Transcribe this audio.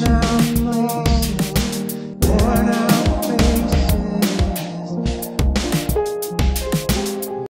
burnout.